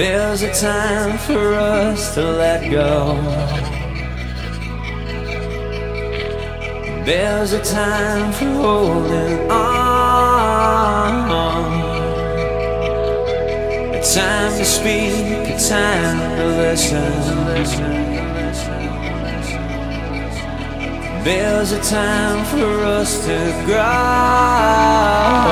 There's a time for us to let go. There's a time for holding on. A time to speak, a time to listen. There's a time for us to grow.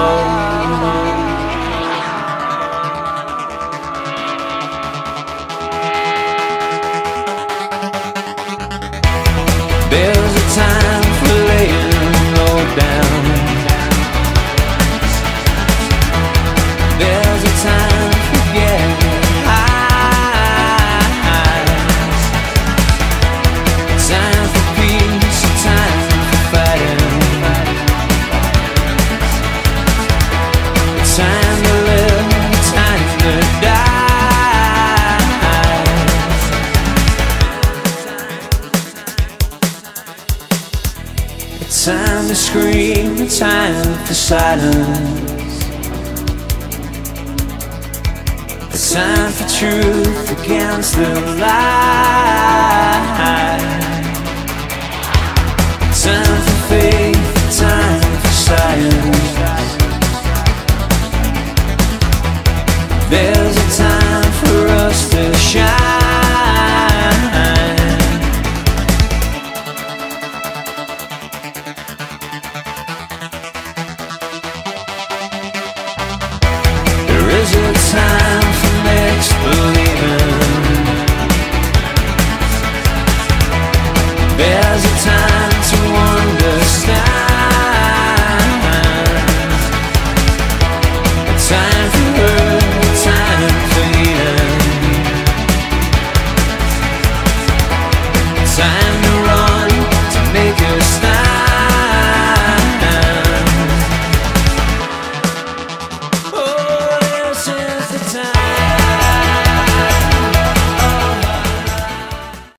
Time to scream, a time for silence. A time for truth against the lie. Time for faith, time for science. There's a time for us to shine. A time for mixed beliefs.